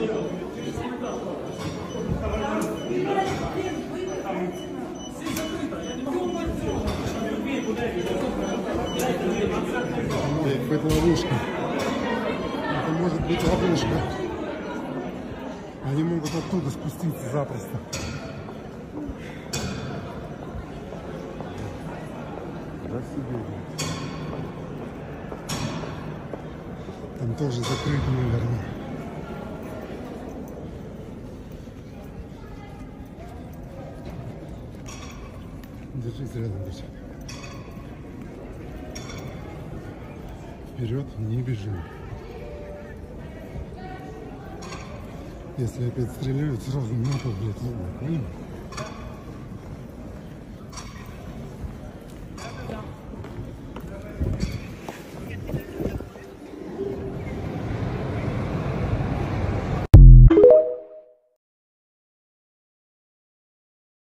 Быть ловушка. Это может быть ловушка. Они могут оттуда спуститься запросто. Офигеть. Там тоже закрыто, наверное. Держись рядом, девчата. Вперед не бежим. Если опять стреляют, сразу на пол, блядь, ладно, понял?